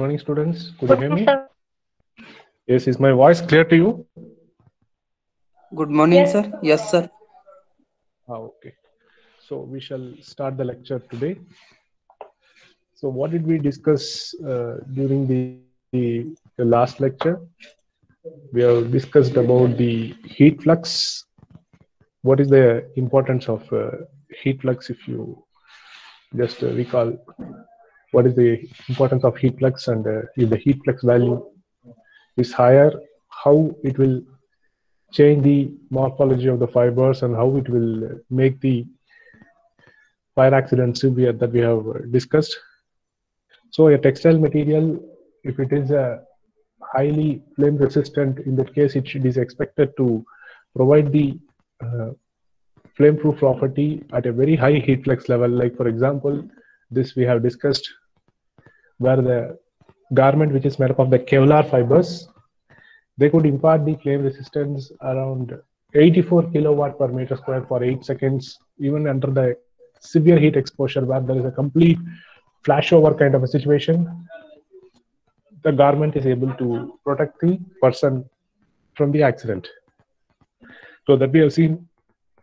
morning, students. Could you hear me? Yes, is my voice clear to you? Good morning, Yes. sir. Yes, sir. Ah, okay. So we shall start the lecture today. So what did we discuss uh, during the, the, the last lecture? We have discussed about the heat flux. What is the importance of uh, heat flux if you just uh, recall what is the importance of heat flux and uh, if the heat flux value is higher, how it will change the morphology of the fibers and how it will uh, make the fire accident severe that we have uh, discussed. So a textile material, if it is a highly flame resistant, in that case, it, is expected to provide the uh, flame proof property at a very high heat flux level. Like for example, this we have discussed where the garment which is made up of the Kevlar fibers, they could impart the flame resistance around 84 kilowatt per meter square for 8 seconds, even under the severe heat exposure where there is a complete flashover kind of a situation. The garment is able to protect the person from the accident. So that we have seen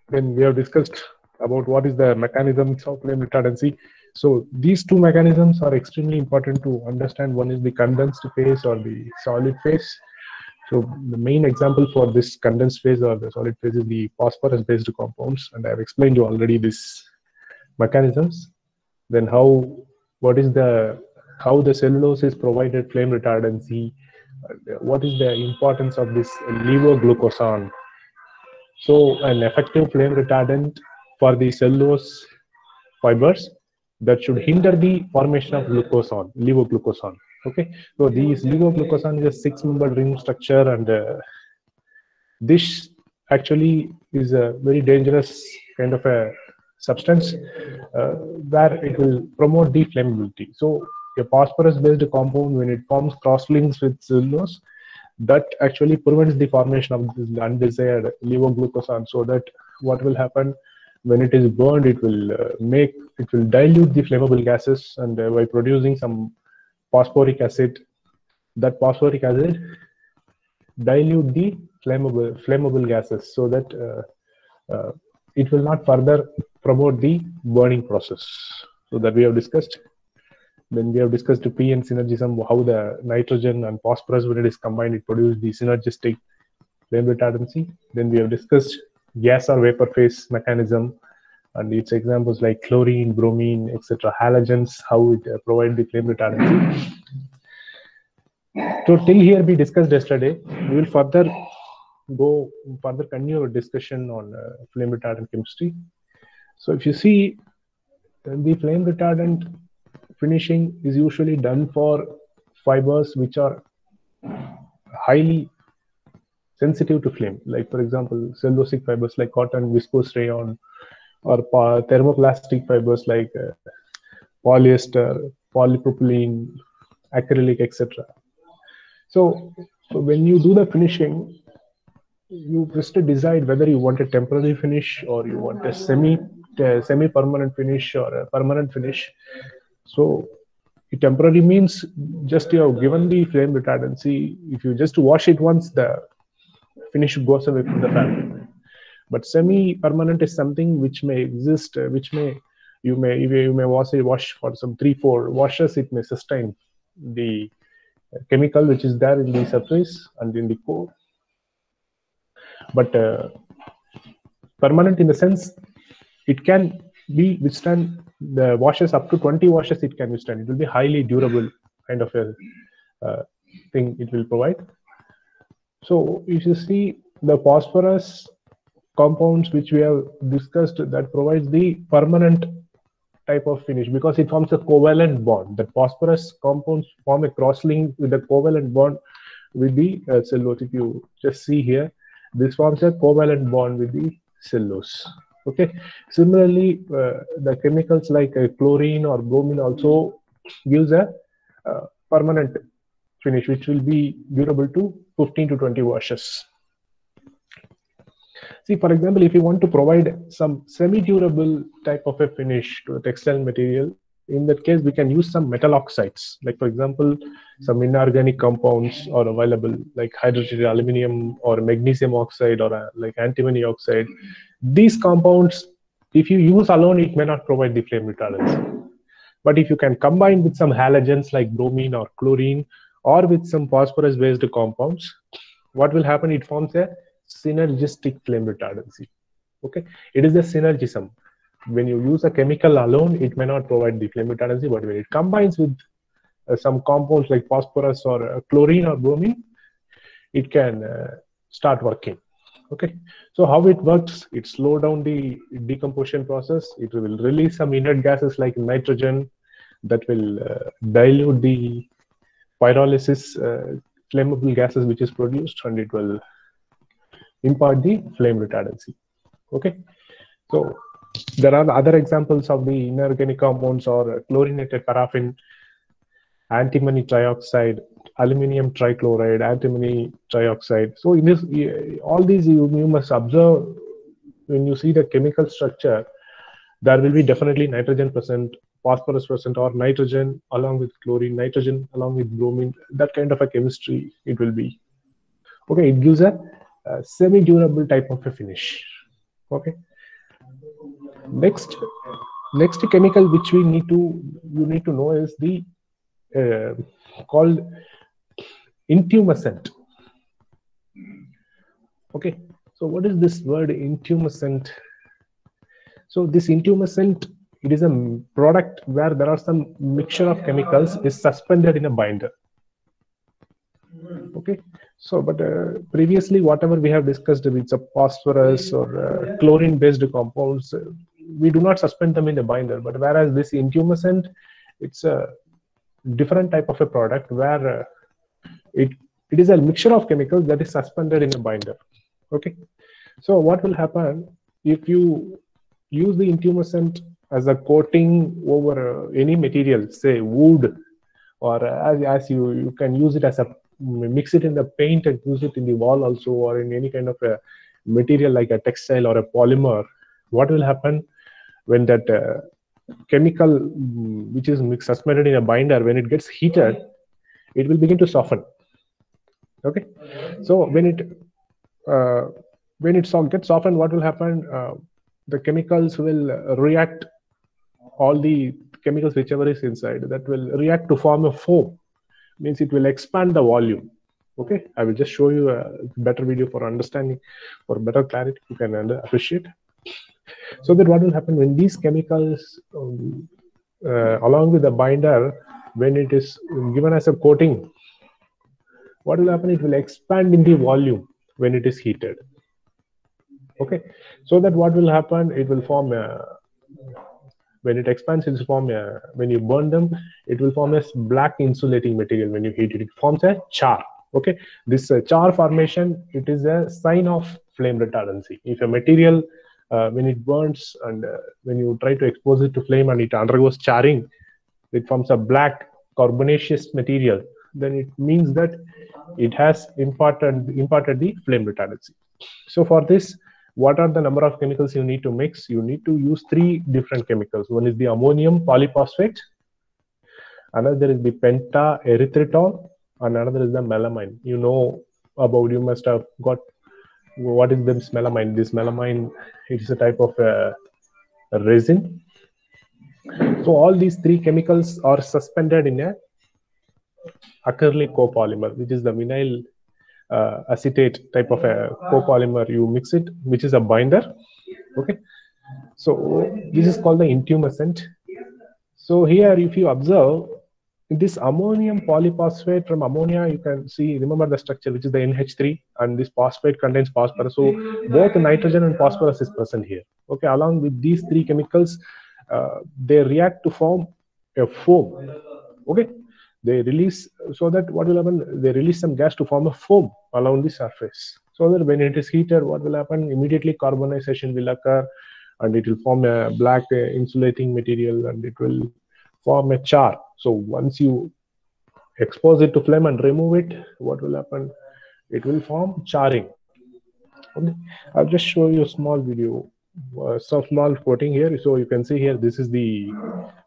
when we have discussed about what is the mechanisms of flame retardancy. So these two mechanisms are extremely important to understand. One is the condensed phase or the solid phase. So the main example for this condensed phase or the solid phase is the phosphorus-based compounds, and I have explained you already these mechanisms. Then how, what is the, how the cellulose is provided flame retardancy, what is the importance of this levoglucosan. So an effective flame retardant for the cellulose fibers that should hinder the formation of glucosan, levoglucosan. Okay, so these levoglucosan is a six-membered ring structure, and uh, this actually is a very dangerous kind of a substance uh, where it will promote the flammability. So a phosphorus-based compound, when it forms cross-links with cellulose, that actually prevents the formation of this undesired levoglucosan. So that what will happen when it is burned, it will uh, make it will dilute the flammable gases, and uh, by producing some phosphoric acid, that phosphoric acid dilute the flammable flammable gases, so that uh, it will not further promote the burning process. So that we have discussed. Then we have discussed the P and synergism, how the nitrogen and phosphorus when it is combined, it produces the synergistic flame retardancy. Then we have discussed gas or vapor phase mechanism and its examples like chlorine, bromine, etc. Halogens, how it uh, provide the flame retardancy. So till here we discussed yesterday. We will further go further continue our discussion on uh, flame retardant chemistry. So if you see the flame retardant finishing is usually done for fibers which are highly sensitive to flame. Like for example, cellulosic fibers like cotton, viscose rayon, or thermoplastic fibers like uh, polyester, polypropylene, acrylic, etc. So, so when you do the finishing, you just decide whether you want a temporary finish or you want a semi semi permanent finish or a permanent finish. So temporary means just you have given the flame retardancy. If you just wash it once, the finish goes away from the fabric. But semi-permanent is something which may exist, uh, which may you may you may wash it wash for some three four washes. It may sustain the chemical which is there in the surface and in the core. But uh, permanent in the sense it can be withstand the washes up to 20 washes it can withstand it will be highly durable kind of a uh, thing it will provide so if you see the phosphorus compounds which we have discussed that provides the permanent type of finish because it forms a covalent bond. The phosphorus compounds form a cross link with a covalent bond with the uh, cellulose if you just see here this forms a covalent bond with the cellulose. Okay? Similarly uh, the chemicals like uh, chlorine or bromine also gives a uh, permanent finish which will be durable to 15 to 20 washes see for example if you want to provide some semi durable type of a finish to a textile material in that case, we can use some metal oxides. Like for example, some inorganic compounds are available, like hydrotreated aluminum or magnesium oxide or uh, like antimony oxide. These compounds, if you use alone, it may not provide the flame retardancy. But if you can combine with some halogens like bromine or chlorine, or with some phosphorus-based compounds, what will happen? It forms a synergistic flame retardancy. Okay, it is a synergism when you use a chemical alone, it may not provide the flame retardancy, but when it combines with uh, some compounds like phosphorus or uh, chlorine or bromine, it can uh, start working. Okay, so how it works? It slow down the decomposition process. It will release some inert gases like nitrogen that will uh, dilute the pyrolysis uh, flammable gases which is produced, and it will impart the flame retardancy. Okay, so there are other examples of the inorganic compounds or chlorinated paraffin, antimony trioxide, aluminum trichloride, antimony trioxide. So in this, all these you, you must observe when you see the chemical structure, there will be definitely nitrogen present, phosphorus present, or nitrogen along with chlorine, nitrogen along with bromine. That kind of a chemistry it will be. Okay, it gives a, a semi-durable type of a finish. Okay next next chemical which we need to you need to know is the uh, called intumescent okay so what is this word intumescent so this intumescent it is a product where there are some mixture of chemicals is suspended in a binder. Okay? So but uh, previously whatever we have discussed with a phosphorus or uh, chlorine based compounds we do not suspend them in the binder. But whereas this intumescent it's a different type of a product where uh, it it is a mixture of chemicals that is suspended in a binder. Okay? So what will happen if you use the intumescent as a coating over uh, any material say wood or uh, as, as you you can use it as a mix it in the paint and use it in the wall also or in any kind of a material like a textile or a polymer. What will happen when that uh, chemical mm, which is suspended in a binder when it gets heated it will begin to soften. Okay? So when it uh, when it gets softened what will happen? Uh, the chemicals will react all the chemicals whichever is inside that will react to form a foam. Means it will expand the volume. Okay? I will just show you a better video for understanding for better clarity you can appreciate. So that what will happen when these chemicals um, uh, along with the binder when it is given as a coating what will happen? It will expand in the volume when it is heated. Okay? So that what will happen? It will form a when it expands it will form a when you burn them it will form a black insulating material. When you heat it it forms a char okay? This uh, char formation it is a sign of flame retardancy. If a material uh, when it burns and uh, when you try to expose it to flame and it undergoes charring, it forms a black carbonaceous material, then it means that it has imparted, imparted the flame retardancy. So for this, what are the number of chemicals you need to mix? You need to use three different chemicals. One is the ammonium polyphosphate, another is the pentaerythritol, and another is the melamine. You know about, you must have got what is this melamine? This melamine it is a type of uh, resin. So all these three chemicals are suspended in a acrylic copolymer, which is the vinyl uh, acetate type of a copolymer. You mix it, which is a binder. Okay. So this is called the intumescent. So here, if you observe, this ammonium polyphosphate from ammonia you can see remember the structure which is the nh3 and this phosphate contains phosphorus so both nitrogen and phosphorus is present here okay along with these three chemicals uh, they react to form a foam okay they release so that what will happen they release some gas to form a foam along the surface so that when it is heated what will happen immediately carbonization will occur and it will form a black uh, insulating material and it will form a char. So once you expose it to flame and remove it, what will happen? It will form charring. Okay. I'll just show you a small video, uh, some small coating here. So you can see here, this is the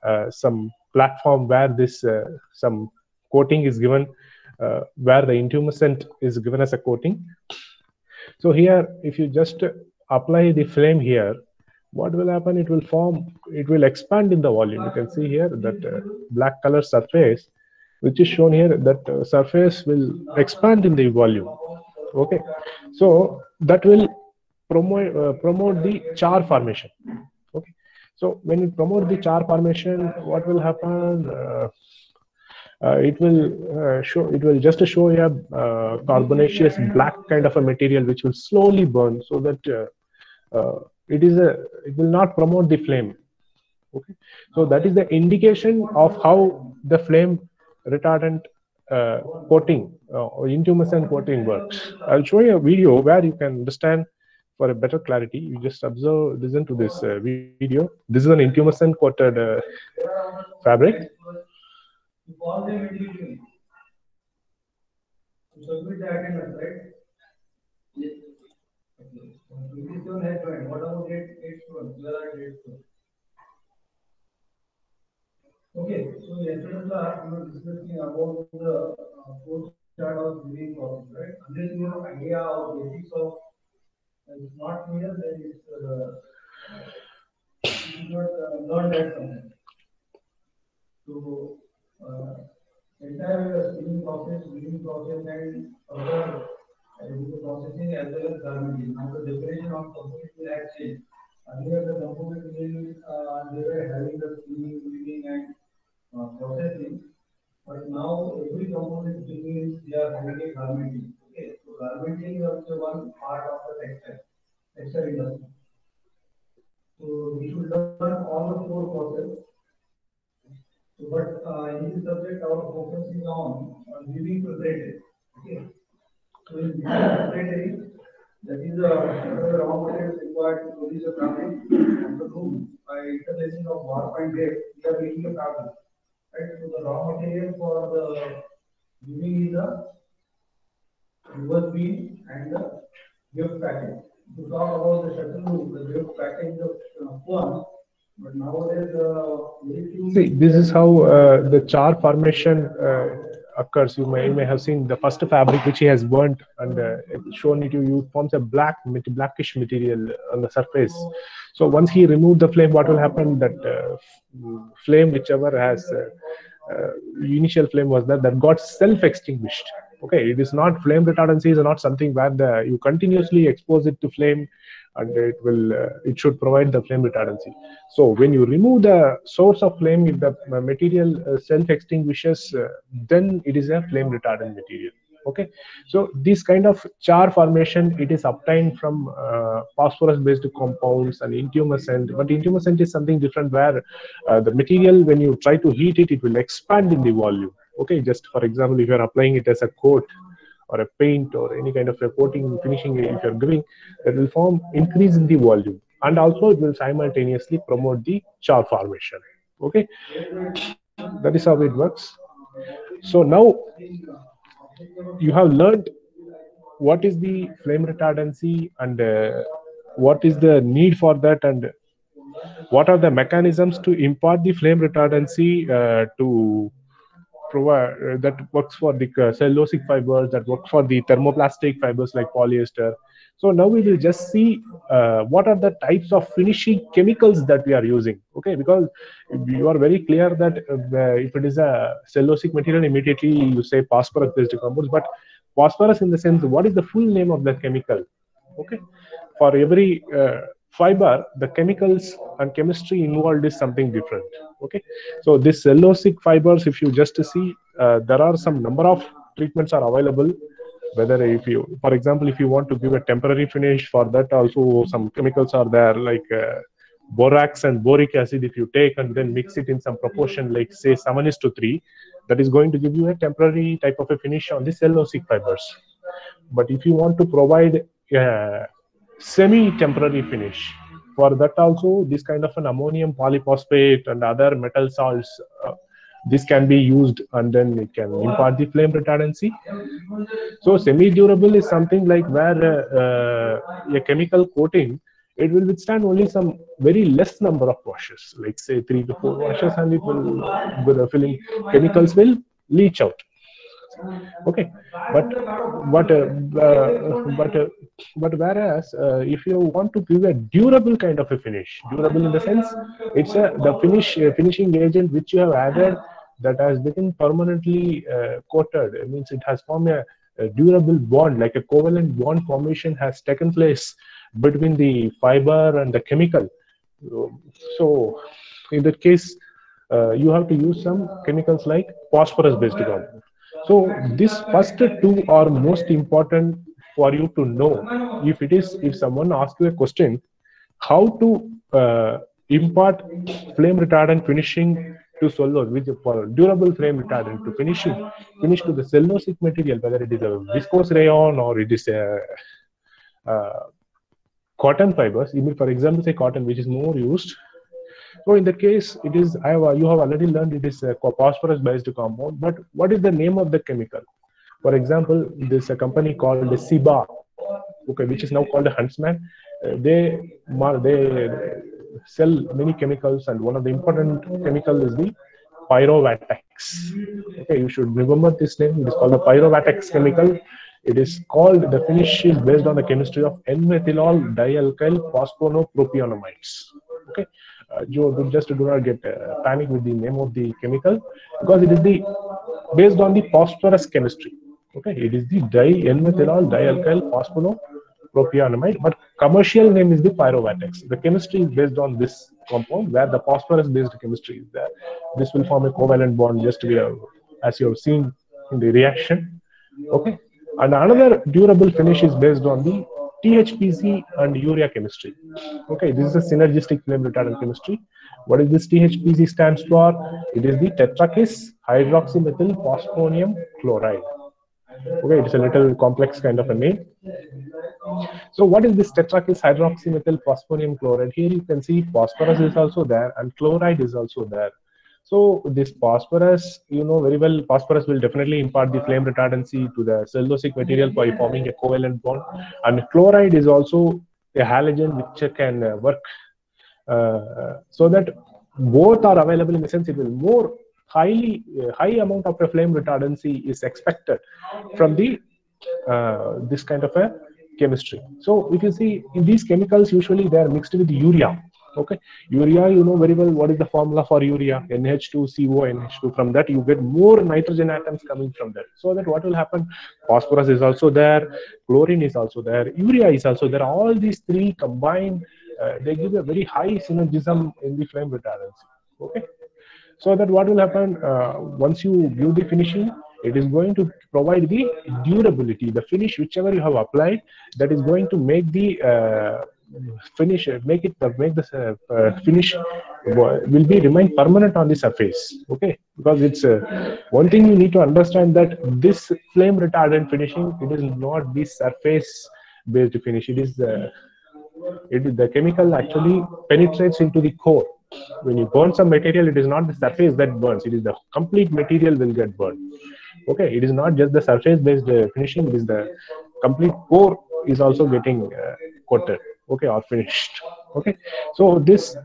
uh, some platform where this uh, some coating is given, uh, where the intumescent is given as a coating. So here, if you just apply the flame here, what will happen? It will form, it will expand in the volume. You can see here that uh, black color surface, which is shown here, that surface will expand in the volume. Okay, so that will promote uh, promote the char formation. So when you promote the char formation, what will happen? Uh, uh, it will uh, show it will just show a uh, carbonaceous black kind of a material which will slowly burn so that uh, uh, it is a it will not promote the flame. Okay? So that is the indication of how the flame retardant coating or intumescent coating works. I'll show you a video where you can understand for a better clarity you just observe listen to this video this is an intumescent coated fabric right? Yes. Okay. So yesterday we were discussing about the uh, post chart of living process, right? Unless you have idea or basics of uh, it's not clear, then it's uh, not uh, learn that something. So uh, entire spinning process, weaving process, and other uh, processing as well as garmenting. Now the definition of component will changed. Earlier the component will uh, they were having the spinning, weaving, and uh, processing. But now every component means they are having a garmenting. Garmenting is also one part of the textile, textile industry. So we should learn all the four processes. So, but uh, in this subject, our focus is on uh, weaving preparatory. Okay. So in weaving preparatory, that is uh, raw materials required to produce a fabric on the loom by interlacing of warp and thread. We are making a fabric. Right. So the raw material for the weaving is the beam and the weft packing. To talk about the shuttle the packing is uh, one. But nowadays, uh. See, this is how uh, the char formation uh, occurs. You may, you may have seen the first fabric which he has burnt and uh, shown it to you forms a black, blackish material on the surface. So once he removed the flame, what will happen? That uh, flame, whichever has uh, initial flame was that that got self-extinguished. Okay, it is not flame retardancy is not something where the, you continuously expose it to flame and it will uh, it should provide the flame retardancy. So when you remove the source of flame if the material uh, self extinguishes uh, then it is a flame retardant material. Okay? So this kind of char formation it is obtained from uh, phosphorus based compounds and intumescent but intumescent is something different where uh, the material when you try to heat it it will expand in the volume okay just for example if you are applying it as a coat or a paint or any kind of a coating finishing if you're giving that will form increase in the volume. And also it will simultaneously promote the char formation okay? That is how it works. So now you have learned what is the flame retardancy and uh, what is the need for that and what are the mechanisms to impart the flame retardancy uh, to provide uh, that works for the uh, cellulosic fibers that work for the thermoplastic fibers like polyester. So now we will just see uh, what are the types of finishing chemicals that we are using okay? Because you are very clear that uh, if it is a cellulosic material immediately you say phosphorus based compounds but phosphorus in the sense what is the full name of the chemical okay? For every uh, fiber the chemicals and chemistry involved is something different okay? So this cellulosic fibers if you just see uh, there are some number of treatments are available whether if you for example if you want to give a temporary finish for that also some chemicals are there like uh, borax and boric acid if you take and then mix it in some proportion like say 7 is to 3 that is going to give you a temporary type of a finish on the cellulosic fibers. But if you want to provide uh, semi-temporary finish. For that also, this kind of an ammonium polyphosphate and other metal salts, uh, this can be used and then it can impart the flame retardancy. So semi-durable is something like where uh, uh, a chemical coating, it will withstand only some very less number of washes, like say three to four washes, and it will, the filling chemicals will leach out. Okay, but but uh, uh, but uh, but whereas uh, if you want to give a durable kind of a finish, durable in the sense it's a the finish finishing agent which you have added that has become permanently coated. It means it has formed a, a durable bond, like a covalent bond formation has taken place between the fiber and the chemical. So in that case, uh, you have to use some chemicals like phosphorus-based compound. So these first two are most important for you to know. If it is, if someone asks you a question, how to uh, impart flame retardant finishing to cellulose, which for durable flame retardant to finishing, finish to the cellulosic material, whether it is a viscose rayon or it is a, uh, cotton fibers. Even for example, say cotton, which is more used. So in that case, it is I have, you have already learned it is a phosphorus-based compound. But what is the name of the chemical? For example, this a company called the Ciba, okay, which is now called the Huntsman. Uh, they they sell many chemicals, and one of the important chemical is the pyrovatex. Okay, you should remember this name. It is called the pyrovatex chemical. It is called the finish is based on the chemistry of N-methylol dialkyl phosphonopropionamides. Okay, you just do not get uh, panic with the name of the chemical because it is the based on the phosphorus chemistry. Okay, it is the di N-methylol dialkyl phosphonopropionamide, but commercial name is the pyrovatex. The chemistry is based on this compound where the phosphorus-based chemistry is there. This will form a covalent bond just we have, as you have seen in the reaction. Okay, and another durable finish is based on the THPC and urea chemistry. Okay, this is a synergistic flame retardant chemistry. What is this THPC stands for? It is the tetrakis hydroxymethyl phosphonium chloride. Okay, it is a little complex kind of a name. So what is this tetrakis hydroxymethyl phosphonium chloride? Here you can see phosphorus is also there and chloride is also there. So this phosphorus, you know very well, phosphorus will definitely impart the flame retardancy to the cellulosic material by forming a covalent bond. And chloride is also a halogen which can uh, work uh, so that both are available in the sense it will more highly uh, high amount of a flame retardancy is expected from the uh, this kind of a chemistry. So if you see in these chemicals usually they are mixed with urea okay. Urea you know very well what is the formula for urea. Nh2co nh2 from that you get more nitrogen atoms coming from that so that what will happen? Phosphorus is also there. Chlorine is also there. Urea is also there. All these three combined uh, they give a very high synergism in the flame retardancy okay. So that what will happen? Uh, once you give the finishing it is going to provide the durability the finish whichever you have applied that is going to make the uh, finish make it make the uh, uh, finish will be remain permanent on the surface okay? Because it's uh, one thing you need to understand that this flame retardant finishing it is not the surface based finish it is the it the chemical actually penetrates into the core. When you burn some material it is not the surface that burns it is the complete material will get burned okay? It is not just the surface based finishing it is the complete core is also getting uh, coated okay or finished. Okay. So this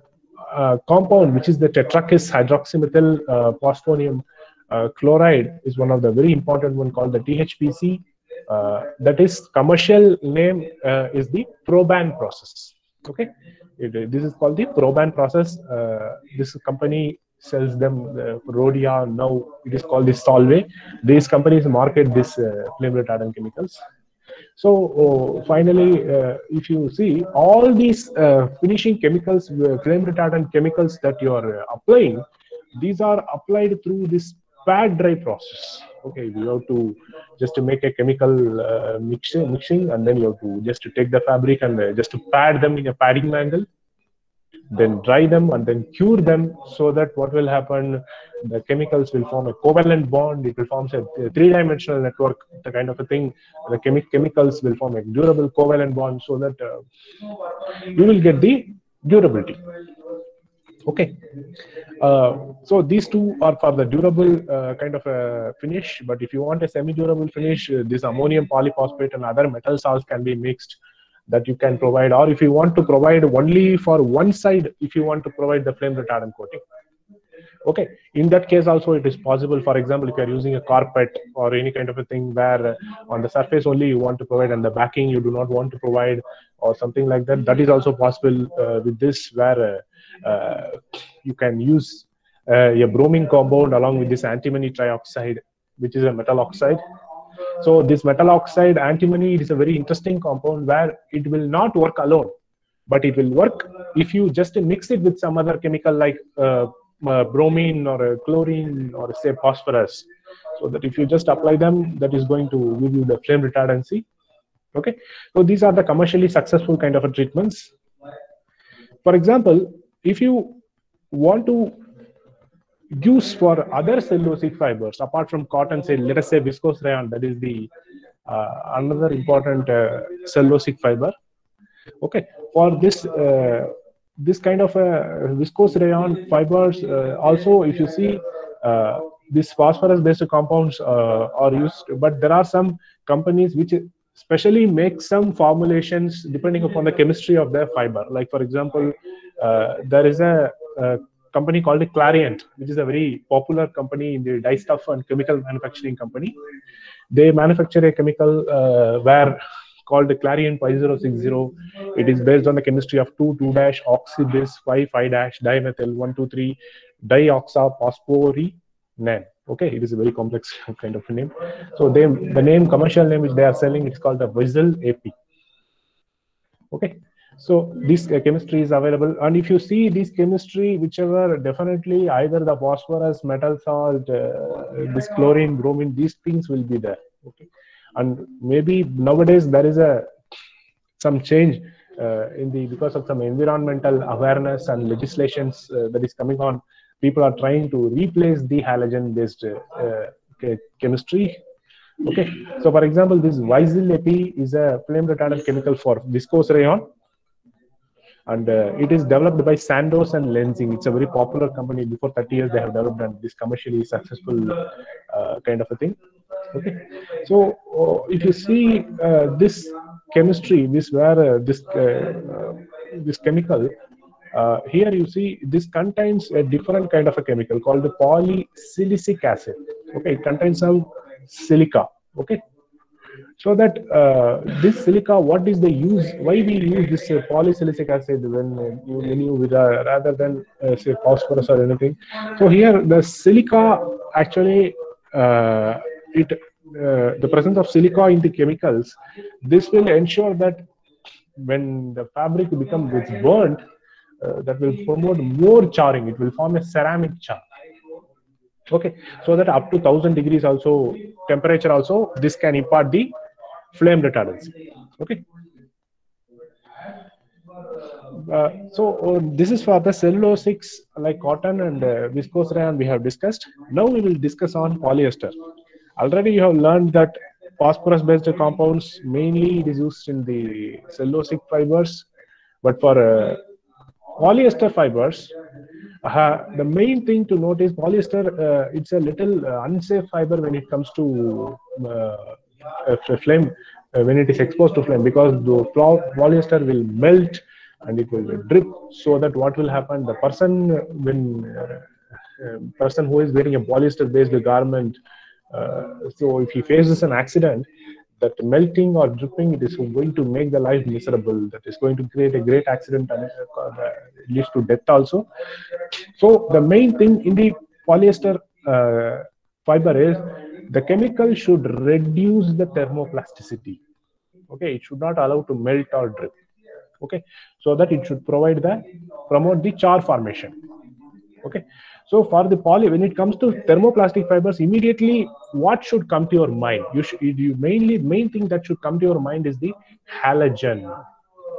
uh, compound which is the tetrakis hydroxymethyl uh, phosphonium uh, chloride is one of the very important one called the THPC uh, that is commercial name uh, is the proban process. Okay. It, this is called the proban process. Uh, this company sells them rhodia now it is called the solvay. These companies market this flame retardant chemicals so uh, finally, uh, if you see all these uh, finishing chemicals, flame retardant chemicals that you are applying, these are applied through this pad dry process. Okay, you have to just to make a chemical uh, mixing, mixing, and then you have to just to take the fabric and uh, just to pad them in a padding mangle then dry them and then cure them so that what will happen the chemicals will form a covalent bond. It will form a three-dimensional network the kind of a thing. The chemi- chemicals will form a durable covalent bond so that uh, you will get the durability. Okay. Uh, so these two are for the durable uh, kind of a finish but if you want a semi-durable finish uh, this ammonium polyphosphate and other metal salts can be mixed that you can provide, or if you want to provide only for one side, if you want to provide the flame retardant coating. Okay, in that case also it is possible. For example, if you are using a carpet or any kind of a thing where uh, on the surface only you want to provide and the backing you do not want to provide or something like that, that is also possible uh, with this where uh, uh, you can use uh, a bromine compound along with this antimony trioxide, which is a metal oxide. So this metal oxide antimony it is a very interesting compound where it will not work alone, but it will work if you just mix it with some other chemical like uh, uh, bromine or uh, chlorine or say phosphorus. So that if you just apply them, that is going to give you the flame retardancy. Okay, so these are the commercially successful kind of treatments. For example, if you want to use for other cellulosic fibers apart from cotton say let us say viscose rayon that is the uh, another important uh, cellulosic fiber. Okay for this uh, this kind of a viscose rayon fibers uh, also if you see uh, these phosphorus based compounds uh, are used but there are some companies which specially make some formulations depending upon the chemistry of their fiber. Like for example there is a, a company called Clariant, which is a very popular company in the dye stuff and chemical manufacturing company. They manufacture a chemical uh, where called the Clariant 5060. It is based on the chemistry of 2 2 dash oxybis 5 5 dash dimethyl 1 2 3 dioxaphosphorinane. Okay, it is a very complex kind of a name. So they the name commercial name which they are selling it's called the Visil AP. Okay, so this uh, chemistry is available, and if you see this chemistry, whichever definitely either the phosphorus, metal salt, uh, this chlorine, bromine, these things will be there. Okay, and maybe nowadays there is a some change uh, in the because of some environmental awareness and legislations uh, that is coming on. People are trying to replace the halogen-based uh, chemistry Okay, so for example, this Visil AP is a flame retardant chemical for viscose rayon and uh, it is developed by Sandoz and Lenzing. It's a very popular company. Before 30 years, they have developed and this commercially successful uh, kind of a thing. Okay, so uh, if you see uh, this chemistry, this where uh, this uh, this chemical. here you see this contains a different kind of a chemical called the polysilicic acid. Okay, it contains some silica. Okay, so that uh, this silica what is the use why we use this uh, polysilicic acid when uh, you, when with, uh, rather than uh, say phosphorus or anything? So here the silica actually uh, it the presence of silica in the chemicals this will ensure that when the fabric becomes burnt that will promote more charring. It will form a ceramic char okay. So that up to 1000 degrees also temperature also this can impart the flame retardancy okay. Uh, so uh, this is for the cellulosics like cotton and uh, viscose rayon we have discussed. Now we will discuss on polyester. Already you have learned that phosphorus based compounds mainly it is used in the cellulosic fibers but for uh, polyester fibers uh, the main thing to note is polyester uh, it's a little uh, unsafe fiber when it comes to uh, flame uh, when it is exposed to flame because the polyester will melt and it will drip so that what will happen the person when uh, person who is wearing a polyester based garment so if he faces an accident that melting or dripping it is going to make the life miserable. That is going to create a great accident and uh, leads to death also. So the main thing in the polyester uh, fiber is the chemical should reduce the thermoplasticity. Okay it should not allow to melt or drip. Okay so that it should provide the promote the char formation okay. So for the poly when it comes to thermoplastic fibers immediately what should come to your mind? You should you mainly main thing that should come to your mind is the halogen.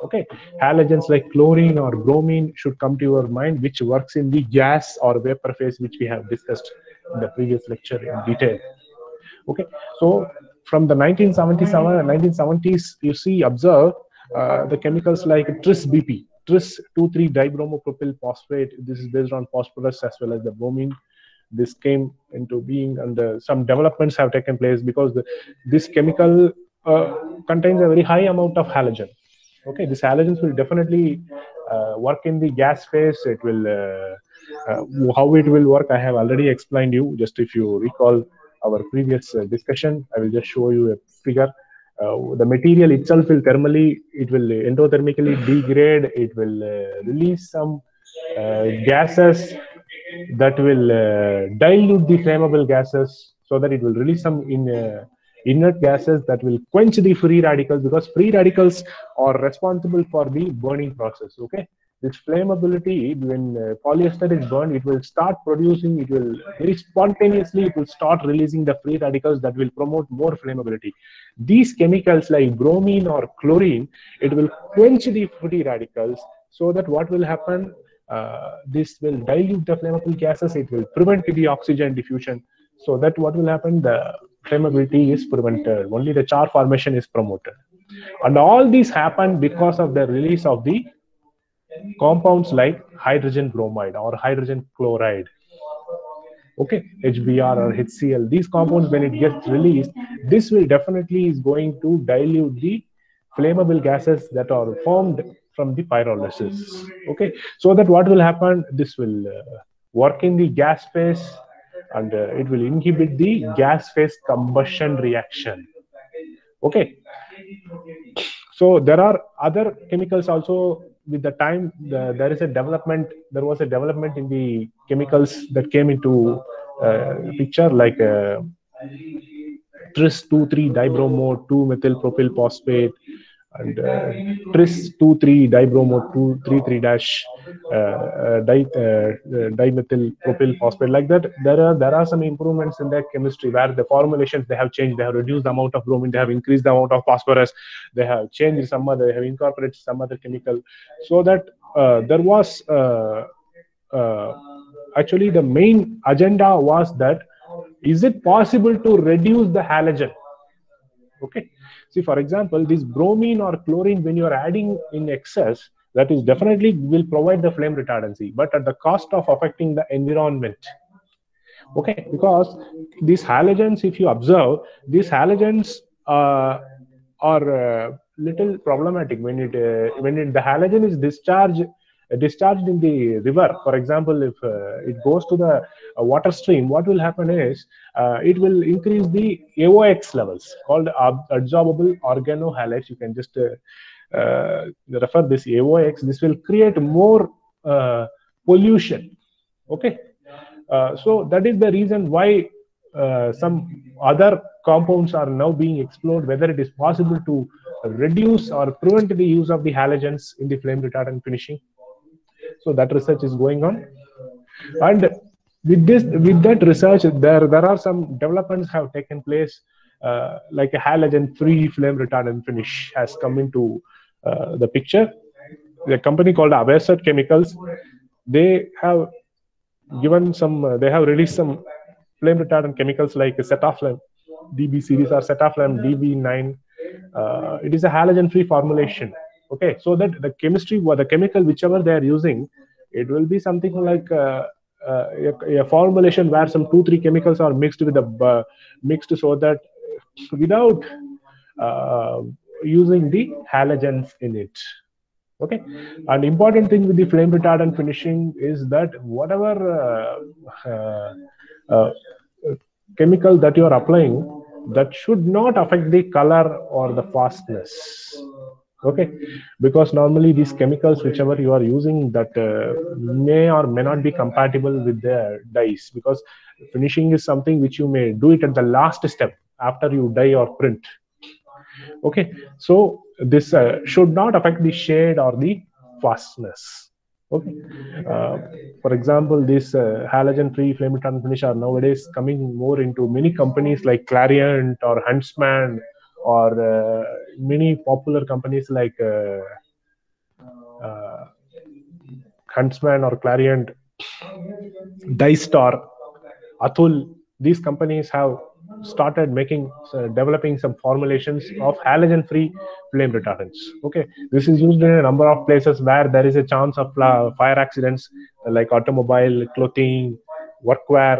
Okay. Halogens like chlorine or bromine should come to your mind which works in the gas or vapor phase which we have discussed in the previous lecture in detail. Okay. So from the 1977 1970s you see observe uh, the chemicals like tris bp tris 2,3 dibromopropyl phosphate this is based on phosphorus as well as the bromine this came into being and uh, some developments have taken place because the, this chemical uh, contains a very high amount of halogen Okay, these halogens will definitely uh, work in the gas phase. It will uh, uh, how it will work. I have already explained you. Just if you recall our previous uh, discussion, I will just show you a figure. Uh, the material itself will thermally, it will endothermically degrade. It will uh, release some uh, gases that will dilute the flammable gases so that it will release some in inert gases that will quench the free radicals because free radicals are responsible for the burning process okay this flammability when uh, polyester is burned it will start producing it will very spontaneously it will start releasing the free radicals that will promote more flammability. These chemicals like bromine or chlorine it will quench the free radicals so that what will happen uh, this will dilute the flammable gases it will prevent the oxygen diffusion. So that what will happen the flammability is prevented. Only the char formation is promoted. And all these happen because of the release of the compounds like hydrogen bromide or hydrogen chloride okay hbr or hcl these compounds when it gets released this will definitely is going to dilute the flammable gases that are formed from the pyrolysis okay. So that what will happen this will uh, work in the gas phase and uh, it will inhibit the gas phase combustion reaction okay. So there are other chemicals also with the time the, there is a development there was a development in the chemicals that came into uh, picture like uh, tris 2,3 dibromo 2 methyl propyl phosphate and uh, tris 2,3 dibromo 2,3,3 dash uh, uh, di, uh, uh, dimethyl propyl phosphate. Like that there are there are some improvements in their chemistry where the formulations they have changed they have reduced the amount of bromine they have increased the amount of phosphorus they have changed some other they have incorporated some other chemical. So that there was actually the main agenda was that is it possible to reduce the halogen okay. See for example this bromine or chlorine when you are adding in excess that is definitely will provide the flame retardancy but at the cost of affecting the environment. Okay. Because these halogens if you observe these halogens uh, are uh, little problematic. When it uh, when it, the halogen is discharged discharged in the river. For example if uh, it goes to the uh, water stream what will happen is uh, it will increase the aox levels called ab- adsorbable organohalides. You can just uh, uh, refer this aox this will create more uh, pollution. Okay? Uh, so that is the reason why uh, some other compounds are now being explored whether it is possible to reduce or prevent the use of the halogens in the flame retardant finishing so that research is going on. And with this with that research there there are some developments have taken place uh, like a halogen free flame retardant finish has come into uh, the picture. The company called Avesat chemicals they have given some uh, they have released some flame retardant chemicals like cetaflam db series or cetaflam db9 uh, it is a halogen free formulation okay so that the chemistry or the chemical whichever they are using it will be something like uh, uh, a, a formulation where some two three chemicals are mixed with the uh, mixed so that without uh, using the halogens in it. Okay and important thing with the flame retardant finishing is that whatever uh, uh, chemical that you are applying that should not affect the color or the fastness okay? Because normally these chemicals whichever you are using that uh, may or may not be compatible with the dyes. Because finishing is something which you may do it at the last step after you dye or print. Okay? So this uh, should not affect the shade or the fastness. Okay? Uh, for example this uh, halogen free flame retardant finish are nowadays coming more into many companies like clariant or huntsman or uh, many popular companies like uh, uh, huntsman or clariant dystar atul these companies have started making uh, developing some formulations of halogen free flame retardants. Okay this is used in a number of places where there is a chance of uh, fire accidents uh, like automobile clothing workwear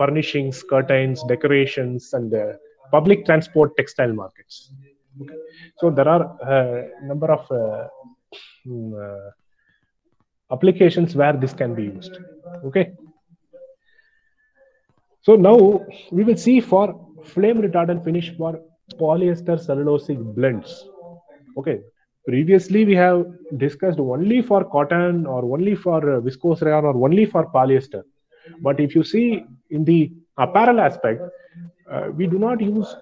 furnishings curtains decorations and public transport textile markets Okay. So there are a number of uh, mm, uh, applications where this can be used. Okay. So now we will see for flame retardant finish for polyester cellulosic blends. Okay. Previously we have discussed only for cotton or only for uh, viscose rayon or only for polyester. But if you see in the apparel aspect, uh, we do not use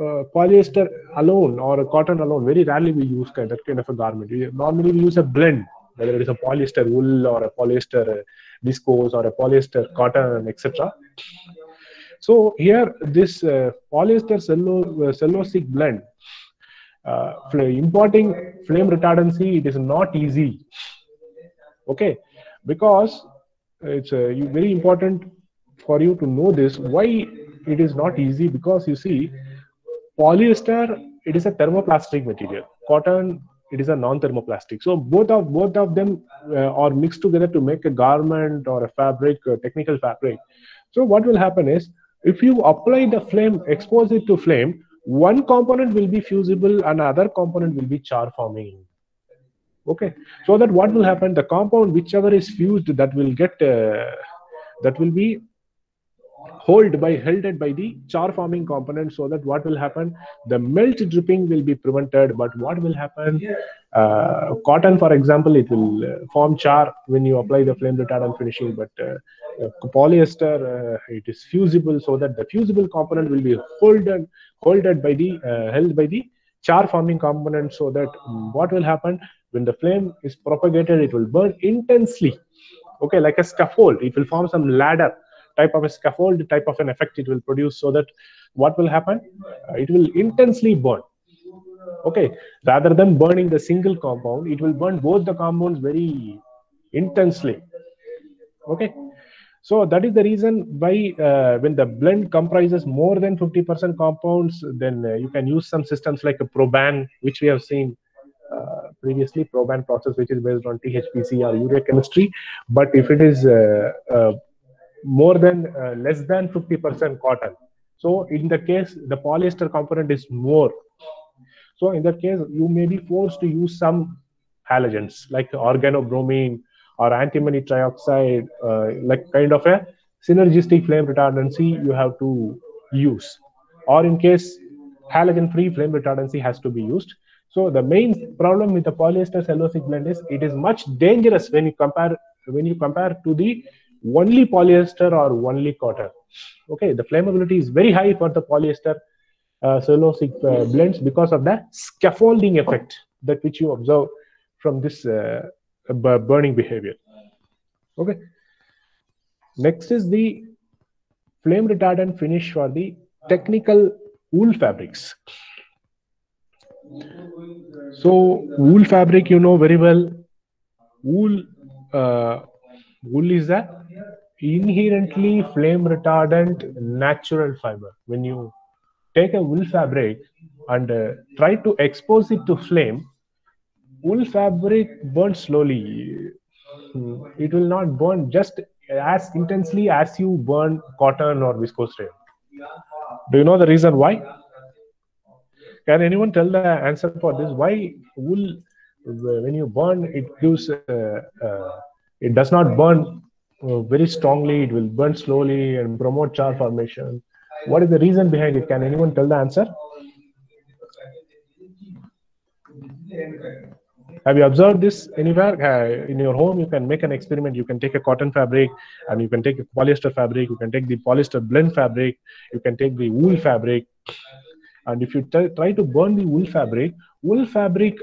uh, polyester alone or cotton alone. Very rarely we use kind that kind of a garment. We, normally we use a blend, whether it is a polyester wool or a polyester uh, viscose or a polyester cotton, etc. So here, this uh, polyester cello- uh, cellulosic blend, uh, importing flame retardancy, it is not easy. Okay, because it's uh, very important for you to know this. Why it is not easy? Because you see, polyester it is a thermoplastic material. Cotton it is a non-thermoplastic. So both of both of them uh, are mixed together to make a garment or a fabric, a technical fabric. So what will happen is if you apply the flame, expose it to flame, one component will be fusible and other component will be char forming. Okay, so that what will happen? The compound, whichever is fused, that will get uh, that will be hold by held by the char forming component so that what will happen? The melt dripping will be prevented but what will happen? Uh, cotton for example it will uh, form char when you apply the flame retardant finishing but uh, polyester uh, it is fusible so that the fusible component will be holded holded by the uh, held by the char forming component so that what will happen? When the flame is propagated it will burn intensely. Okay like a scaffold it will form some ladder type of a scaffold type of an effect it will produce so that what will happen? Uh, it will intensely burn. Okay rather than burning the single compound it will burn both the compounds very intensely. Okay so that is the reason why uh, when the blend comprises more than 50% compounds then uh, you can use some systems like a proban which we have seen uh, previously proban process which is based on thpc or urea chemistry. But if it is uh, uh, more than uh, less than 50% cotton. So in the case, the polyester component is more. So in that case, you may be forced to use some halogens like organobromine or antimony trioxide, uh, like kind of a synergistic flame retardancy you have to use. Or in case halogen-free flame retardancy has to be used. So the main problem with the polyester cellulosic blend is it is much dangerous when you compare when you compare to the only polyester or only cotton. Okay, the flammability is very high for the polyester uh, cellulosic uh, blends because of the scaffolding effect that which you observe from this uh, burning behavior. Okay. Next is the flame retardant finish for the technical wool fabrics. So wool fabric, you know very well. Wool, uh, wool is a inherently flame retardant natural fiber. When you take a wool fabric and uh, try to expose it to flame, wool fabric burns slowly. It will not burn just as intensely as you burn cotton or viscose rayon. Do you know the reason why? Can anyone tell the answer for this? Why wool, when you burn, it gives, uh, uh, it does not burn uh, very strongly. It will burn slowly and promote char formation. What is the reason behind it? Can anyone tell the answer? Have you observed this anywhere? Uh, in your home, you can make an experiment. You can take a cotton fabric and you can take a polyester fabric. You can take the polyester blend fabric. You can take the wool fabric. And if you try to burn the wool fabric, wool fabric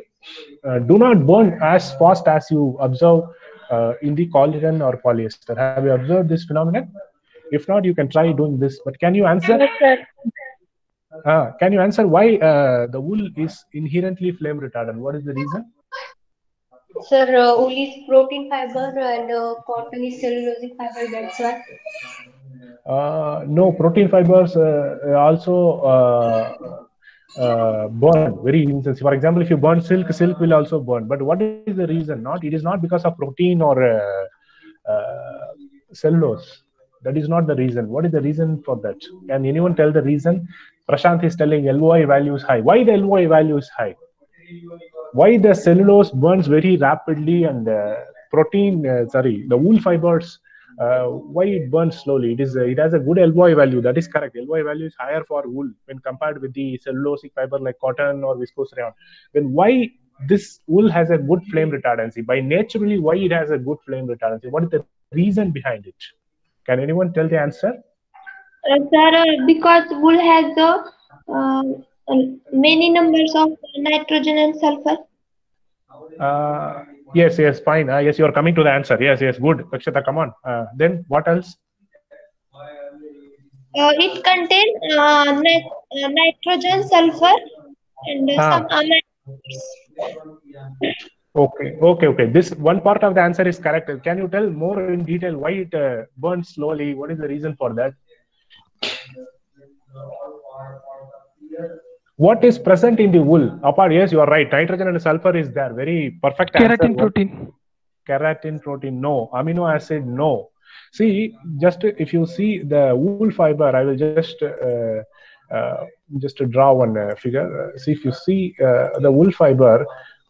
uh, do not burn as fast as you observe uh, in the collagen or polyester. Have you observed this phenomenon? If not, you can try doing this. But can you answer? Uh, can you answer why uh, the wool is inherently flame retardant? What is the reason? Sir, uh, wool is protein fiber and uh, cotton is cellulosic fiber. That's why. Uh, no, protein fibers uh, also uh, burn very intensely. For example, if you burn silk, silk will also burn. But what is the reason? Not it is not because of protein or uh, uh, cellulose. That is not the reason. What is the reason for that? Can anyone tell the reason? Prashant is telling LOI value is high. Why the LOI value is high? Why the cellulose burns very rapidly and uh, protein, uh, sorry, the wool fibers, uh, why it burns slowly? It is it has a good LOI value. That is correct. LOI value is higher for wool when compared with the cellulosic fiber like cotton or viscose rayon. Then why this wool has a good flame retardancy? By naturally, why it has a good flame retardancy? What is the reason behind it? Can anyone tell the answer? Uh, sir, uh, because wool has the uh, uh, many numbers of nitrogen and sulfur. Uh, yes, yes, fine. Uh, yes, you are coming to the answer. Yes, yes, good. Akshata, come on. Uh, then what else? Uh, it contains uh, nit- uh, nitrogen, sulfur, and uh, Ah. some amino Okay, okay, okay. This one part of the answer is correct. Can you tell more in detail why it uh, burns slowly? What is the reason for that? What is present in the wool? Apart, yes, you are right. Nitrogen and sulfur is there. Very perfect. Keratin What- protein. keratin protein no amino acid no see just if you see the wool fiber i will just uh, uh, just to draw one uh, figure see if you see uh, the wool fiber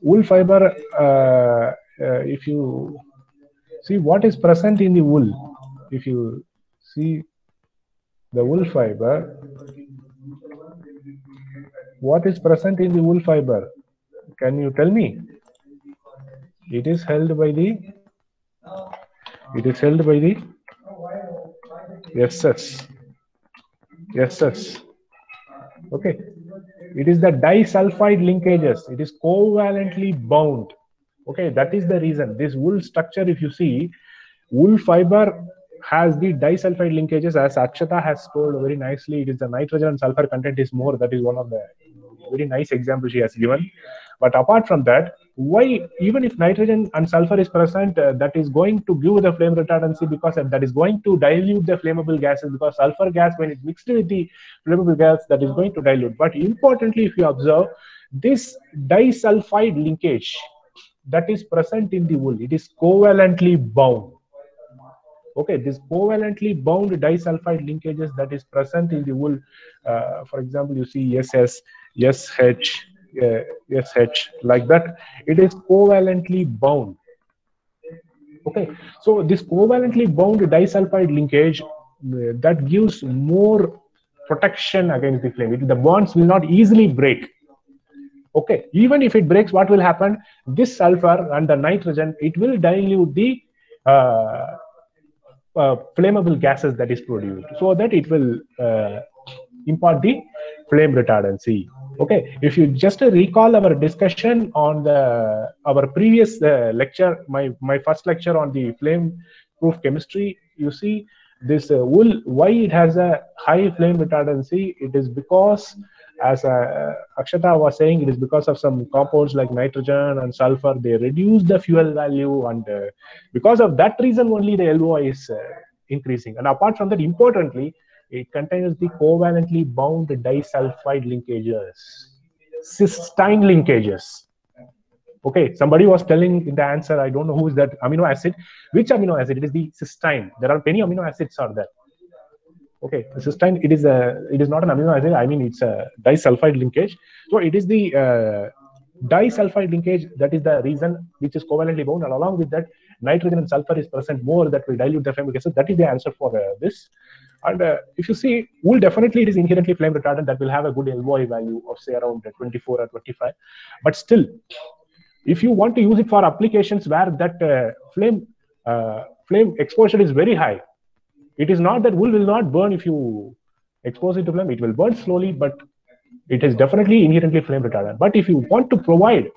wool fiber uh, uh, if you see what is present in the wool if you see the wool fiber what is present in the wool fiber? Can you tell me? It is held by the it is held by the ss ss okay. It is the disulfide linkages. It is covalently bound. Okay that is the reason. This wool structure if you see wool fiber has the disulfide linkages as akshata has told very nicely it is the nitrogen and sulfur content is more. That is one of the very nice examples she has given. But apart from that why even if nitrogen and sulfur is present uh, that is going to give the flame retardancy because of- that is going to dilute the flammable gases because sulfur gas when it's mixed with the flammable gas that is going to dilute. But importantly if you observe this disulfide linkage that is present in the wool it is covalently bound okay this covalently bound disulfide linkages that is present in the wool uh, for example you see ss sh uh, sh like that it is covalently bound. Okay so this covalently bound disulfide linkage uh, that gives more protection against the flame. It- the bonds will not easily break. Okay even if it breaks what will happen? This sulfur and the nitrogen it will dilute the uh, uh, flammable gases that is produced. So that it will uh, impart the flame retardancy okay? If you just recall our discussion on the our previous uh, lecture my my first lecture on the flame proof chemistry you see this uh, wool why it has a high flame retardancy it is because as uh, akshata was saying it is because of some compounds like nitrogen and sulfur they reduce the fuel value and uh, because of that reason only the LOI is uh, increasing. And apart from that importantly it contains the covalently bound disulfide linkages cysteine linkages. Okay somebody was telling in the answer i don't know who is that amino acid which amino acid? It is the cysteine. There are many amino acids are there okay the cysteine it is a it is not an amino acid i mean it's a disulfide linkage. So it is the uh, disulfide linkage that is the reason which is covalently bound and along with that nitrogen and sulfur is present more that will dilute the flame. Gases that is the answer for uh, this. And uh, if you see wool definitely it is inherently flame retardant that will have a good LOI value of say around 24 or 25 but still if you want to use it for applications where that uh, flame uh, flame exposure is very high it is not that wool will not burn if you expose it to flame. It will burn slowly but it is definitely inherently flame retardant. But if you want to provide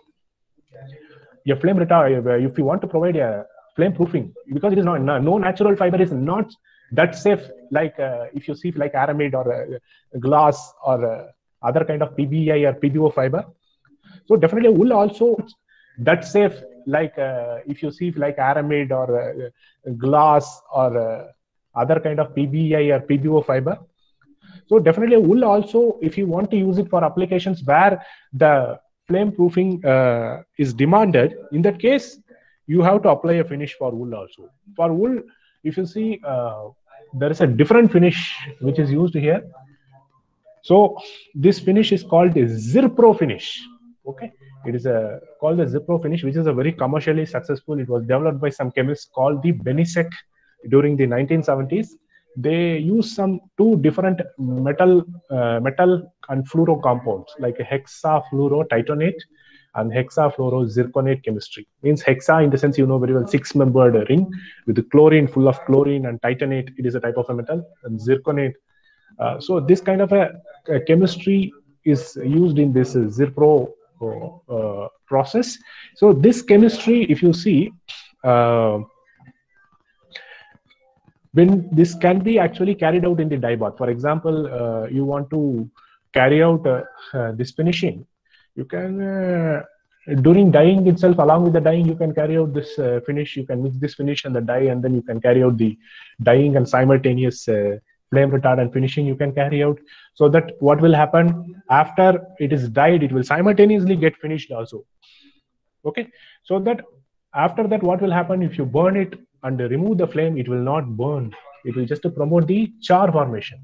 a flame retardant if you want to provide a flame proofing because it is not no, natural fiber is not that safe like uh, if you see like aramid or uh, glass or uh, other kind of pbi or pbo fiber. So definitely wool also that safe like uh, if you see like aramid or uh, glass or uh, other kind of pbi or pbo fiber so definitely wool also if you want to use it for applications where the flame proofing uh, is demanded in that case you have to apply a finish for wool also for wool if you see uh, there is a different finish which is used here So this finish is called Zirpro finish. Okay, it is a called the Zirpro finish, which is a very commercially successful. It was developed by some chemists called the Benisek during the 1970s. They used some two different metal uh, metal and fluoro compounds like a hexafluorotitanate and hexafluorozirconate chemistry. Means hexa in the sense you know very well six membered ring with the chlorine full of chlorine and titanate. It is a type of a metal and zirconate. Uh, so this kind of a, a chemistry is used in this uh, Zirpro uh, process. So this chemistry, if you see, uh, when this can be actually carried out in the dye bath. For example, uh, you want to carry out uh, uh, this finishing, you can uh, during dyeing itself, along with the dyeing, you can carry out this uh, finish. You can mix this finish and the dye, and then you can carry out the dyeing and simultaneous uh, flame retardant finishing. You can carry out so that what will happen after it is dyed, it will simultaneously get finished also. Okay, so that after that, what will happen if you burn it and remove the flame? It will not burn. It will just promote the char formation.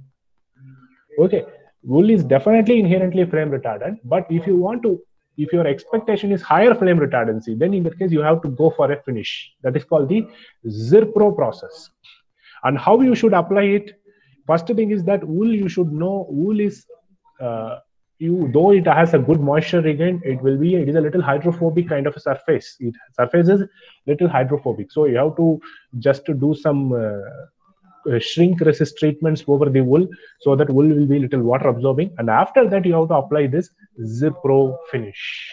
Okay, wool is definitely inherently flame retardant, but if you want to if your expectation is higher flame retardancy, then in that case you have to go for a finish. That is called the Zirpro process. And how you should apply it? First thing is that wool you should know wool is uh, you though it has a good moisture regain, it will be it is a little hydrophobic kind of a surface. It surface is little hydrophobic, so you have to just to do some uh, uh, shrink resist treatments over the wool so that wool will be little water absorbing. And after that you have to apply this Zirpro finish.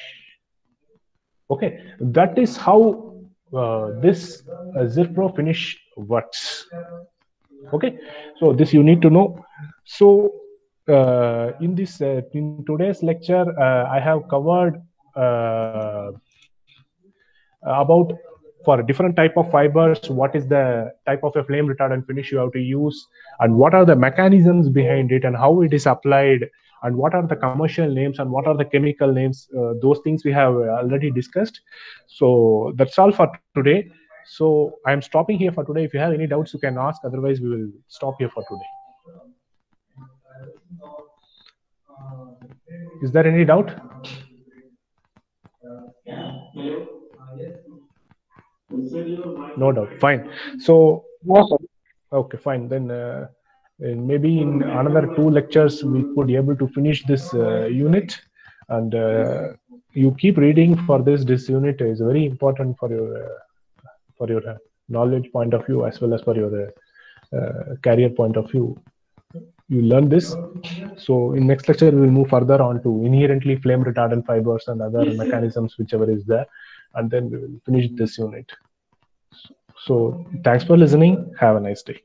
Okay. That is how uh, this uh, Zirpro finish works. Okay. So this you need to know. So uh, in this uh, in today's lecture uh, i have covered uh, about for different type of fibers what is the type of a flame retardant finish you have to use and what are the mechanisms behind it and how it is applied and what are the commercial names and what are the chemical names uh, those things we have already discussed. So that's all for today. So i'm stopping here for today. If you have any doubts you can ask. Otherwise we will stop here for today is there any doubt? No doubt. Fine. So okay fine. Then uh, maybe in another two lectures we could be able to finish this uh, unit. And uh, you keep reading for this this unit is very important for your uh, for your knowledge point of view as well as for your uh, uh, career point of view you learn this. So in next lecture we will move further on to inherently flame retardant fibers and other mechanisms whichever is there and then we will finish this unit. So thanks for listening. Have a nice day